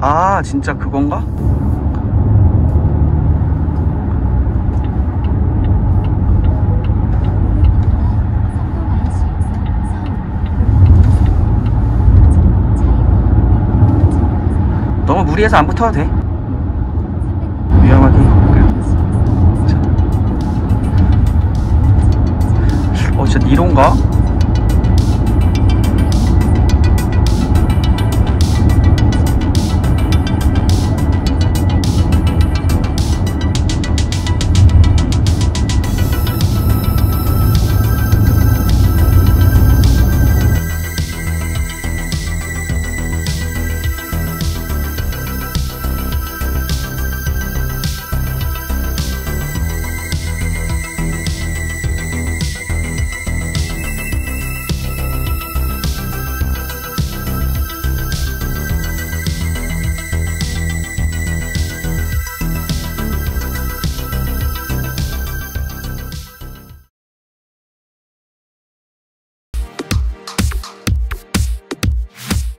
아 진짜 그건가? 너무 무리해서 안 붙어도 돼 위험하게 어 진짜 니론가?